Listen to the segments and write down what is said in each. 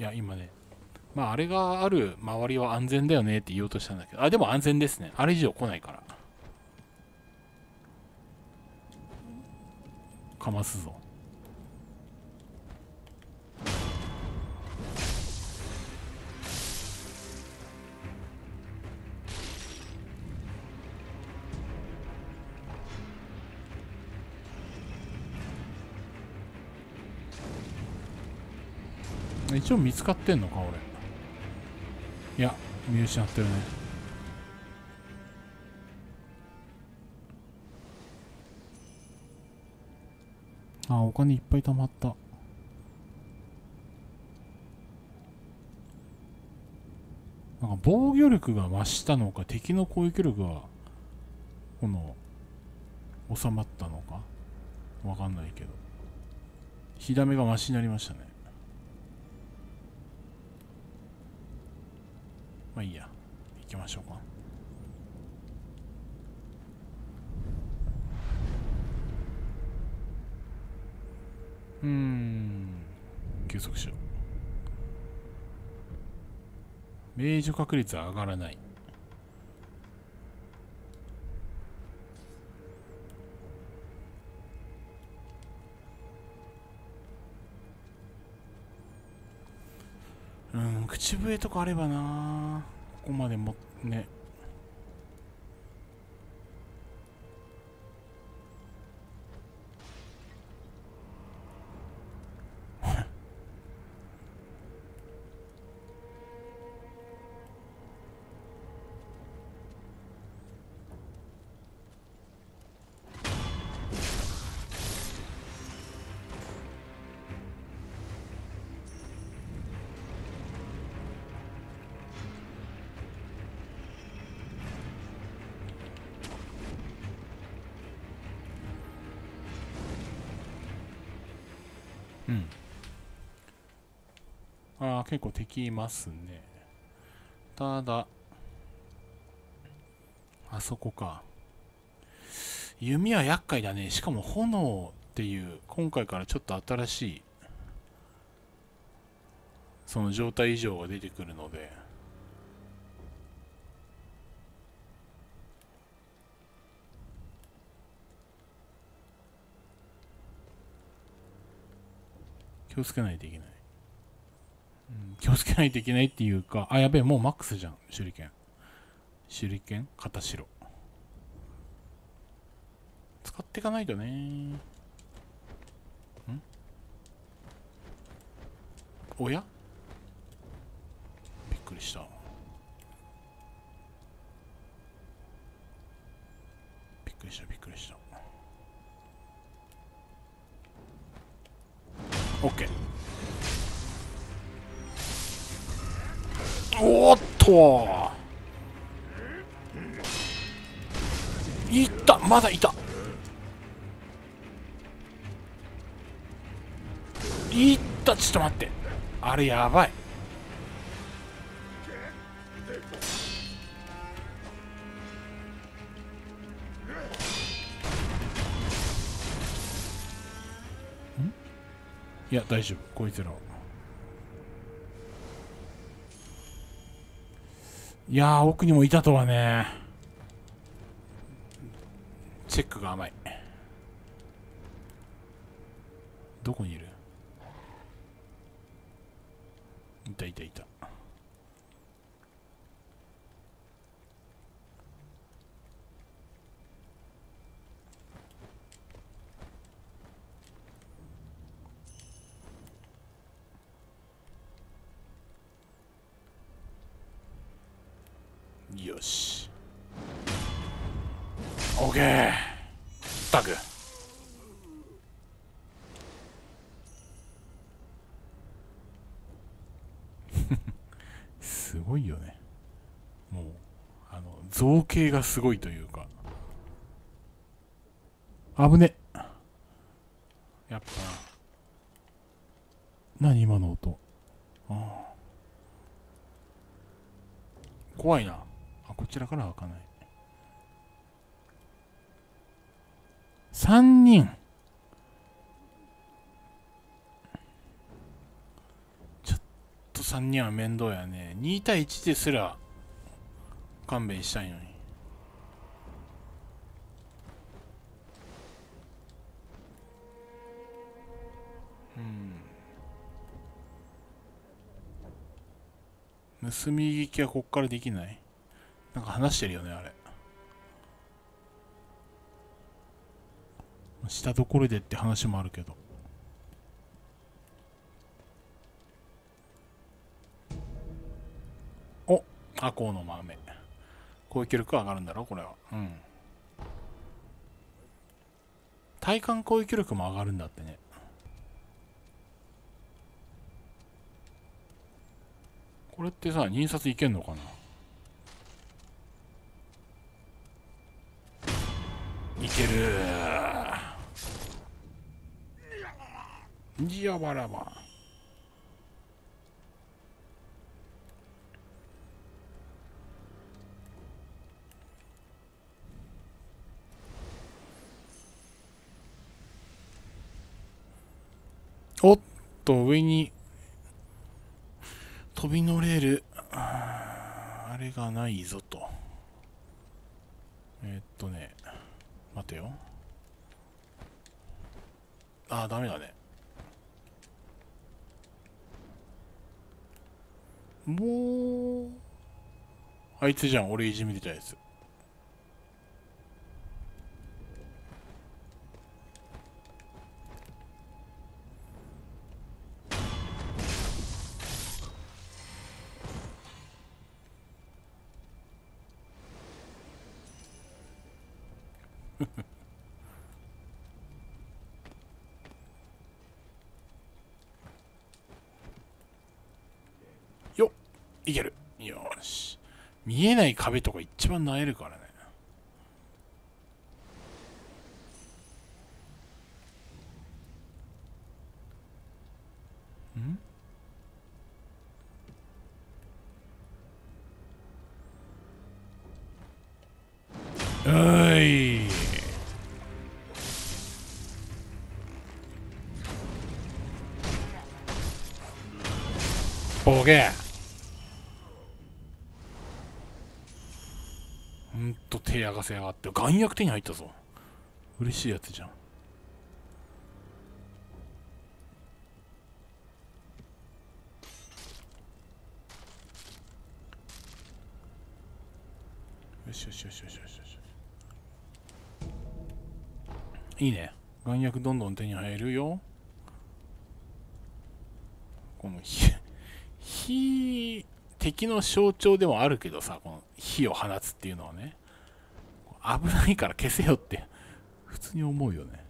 いや今ね。まああれがある周りは安全だよねって言おうとしたんだけど。あでも安全ですね。あれ以上来ないから。かますぞ。一応見つかってんのか俺。いや見失ってるね。あお金いっぱい貯まった。なんか防御力が増したのか敵の攻撃力がこの収まったのか。わかんないけど。火ダメが増しになりましたね。まあいいや。行きましょうか。うん。休息しよう。命中確率は上がらない。口笛とかあればな。ここまでもね。ああ結構敵いますね。ただあそこか。弓は厄介だね。しかも炎っていう今回からちょっと新しいその状態異常が出てくるので。気をつけないといけない、気をつけないといけないっていうかあやべえもうマックスじゃん手裏剣。手裏剣？片白。使っていかないとね。ん？おや？びっくりした。びっくりしたびっくりした。オおーっといった。まだいた。いった。ちょっと待って。あれやばい。いや大丈夫。こいつらは。いや奥にもいたとはね。チェックが甘い。どこにいる？いたいたいた。よし。OK タグ。すごいよね。もうあの造形がすごいというか。危ね。やっぱ。何今の音。ああ怖いな。あこちらからは開かない。3人。ちょっと3人は面倒やね。2対1ですら勘弁したいのに。うん。盗み聞きはこっからできない？なんか話してるよねあれ。したところでって話もあるけど。おっアコウの豆攻撃力上がるんだろこれは。うん。体感攻撃力も上がるんだってね。これってさ印刷いけんのかな？いける。ジアバラバ。おっと上に。飛び乗れる。あれがないぞと。え、っとね。待てよ。ああダメだね。もうあいつじゃん俺いじめてたやつよっいける。よし。見えない壁とか一番なえるからね。ん？おい。ボケほんと手やがせやがって。眼薬手に入ったぞ。嬉しいやつじゃん。よしよしよしよしよしよし。いいね。眼薬どんどん手に入るよ。この火 火敵の象徴でもあるけどさこの火を放つっていうのはね。危ないから消せよって普通に思うよね。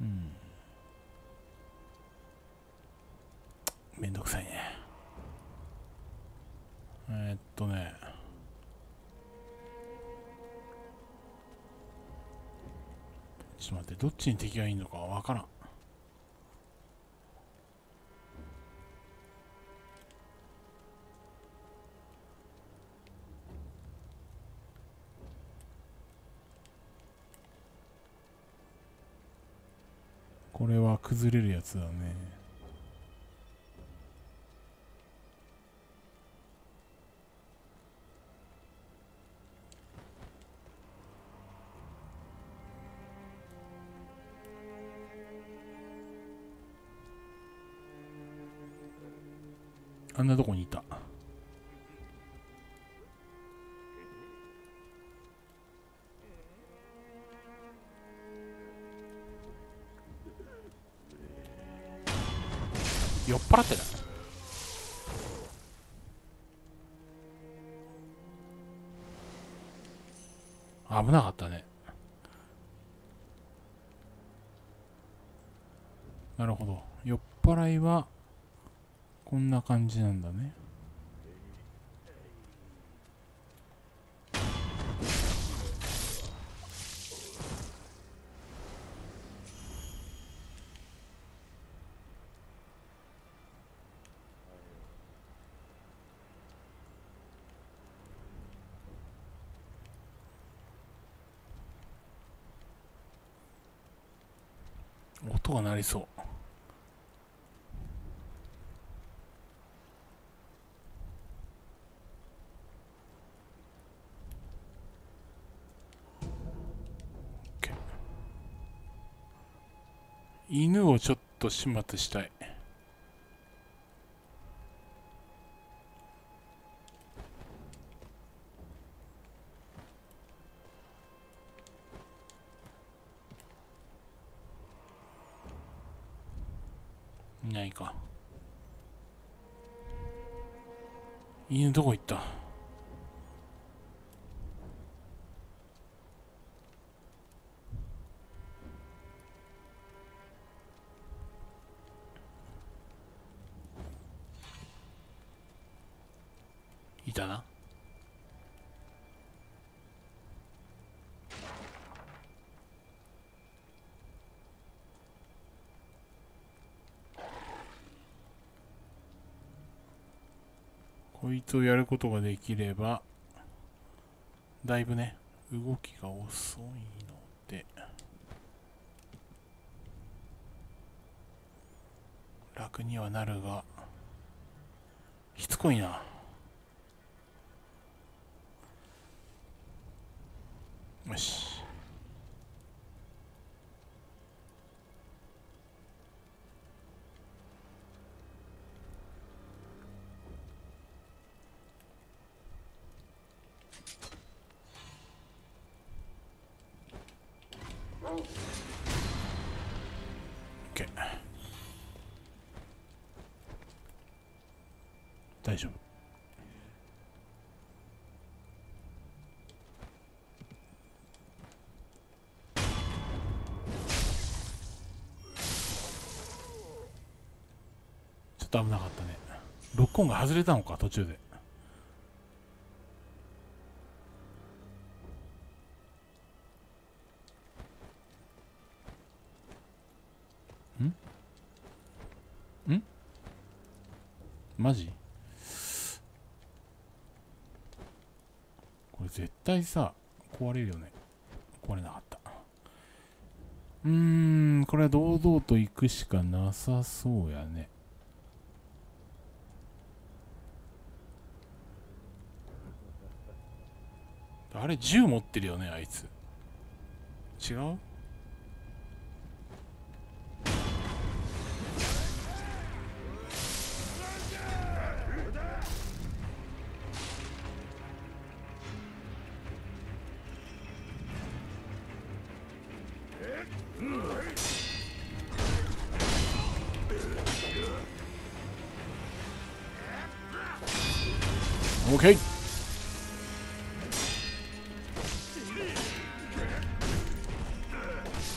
うん。めんどくさいね。えー、っとね。と待ってどっちに敵がいいのかわからん。これは崩れるやつだね。あんなとこにいた。酔っ払ってた。危なかったこんな感じなんだね。音が鳴りそう。犬をちょっと始末したい。いないか。犬どこ行ったいたなこいつをやることができればだいぶね動きが遅いので楽にはなるがしつこいな。よし。オッケー大丈夫。ちょっと危なかったね。ロックオンが外れたのか途中で。マジ？これ絶対さ壊れるよね。壊れなかった。うーんこれは堂々と行くしかなさそうやね。あれ銃持ってるよねあいつ。違う？オッケ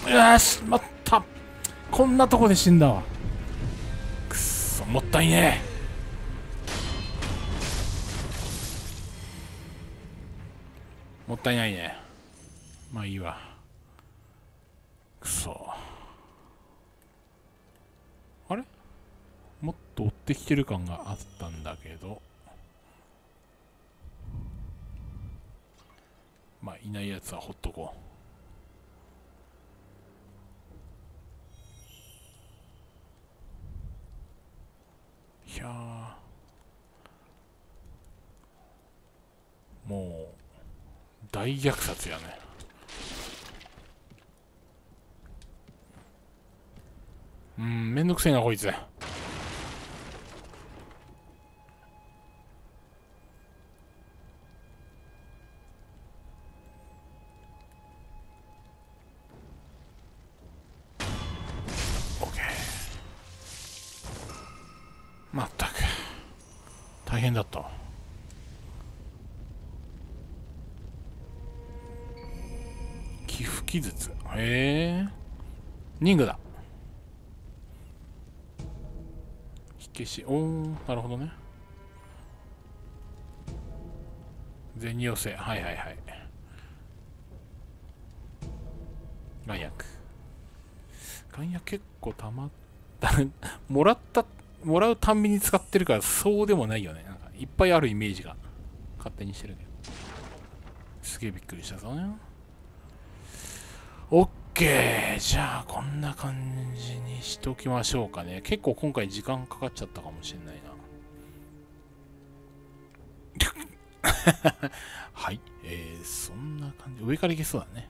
ーよしまった。こんなとこで死んだわ。くっそもったいねえ。もったいないね。まあいいわ。くそ。あれ？もっと追ってきてる感があったんだけど。まあいないやつはほっとこう。いやもう大虐殺やね。うんめんどくせえなこいつ。変だった。寄付記述。へえ。人具だ。火消し。おおなるほどね。銭寄せはいはいはい。眼薬。眼薬結構たまった。もらったもらうたんびに使ってるからそうでもないよね。なんかいっぱいあるイメージが勝手にしてるけど。すげえびっくりしたぞ。ねオッケー。じゃあこんな感じにしときましょうかね。結構今回時間かかっちゃったかもしれないな。はい、えー、そんな感じ。上からいけそうだね。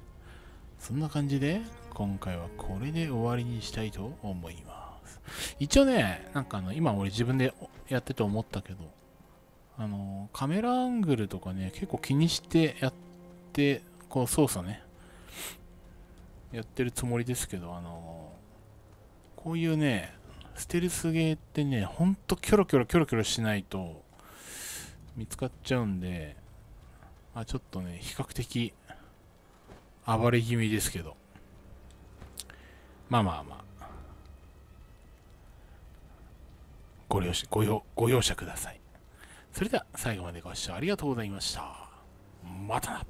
そんな感じで今回はこれで終わりにしたいと思います。一応ねなんかあの今俺自分でやってて思ったけどあのカメラアングルとかね結構気にしてやってこう操作ねやってるつもりですけど、あのこういうね、ステルスゲーってね、ほんとキョロキョロキョロキョロしないと見つかっちゃうんで、まあ、ちょっとね、比較的暴れ気味ですけど、まあまあまあ、ご了ご容ご容赦ください。それでは最後までご視聴ありがとうございました。またな